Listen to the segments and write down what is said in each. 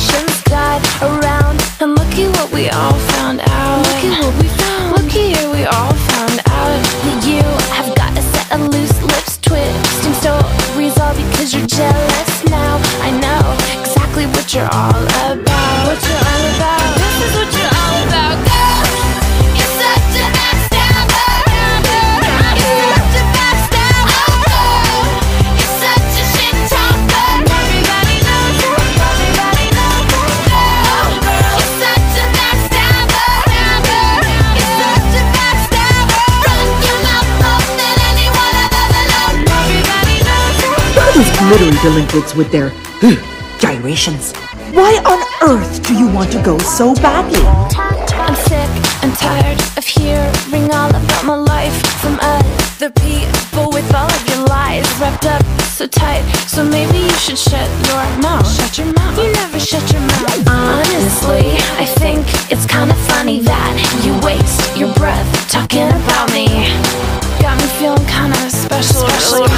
questions died around. And look at what we all found out. Look at what we found. Looky here we all found out. That you have got a set of loose lips Twisting stories all because you're jealous now. I know exactly what you're all about. Look at these glittering delinquents with their gyrations. Why on earth do you want to go so badly? I'm sick and tired of hearing all about my life from other people with all of your lies wrapped up so tight. So maybe you should shut your mouth. Shut your mouth. You never shut your mouth. Honestly, I think it's kind of funny that you waste your breath talking about me. Got me feeling kind of special, really,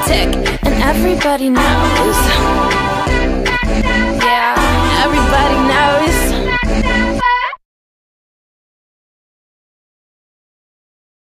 Lunatic, and everybody knows.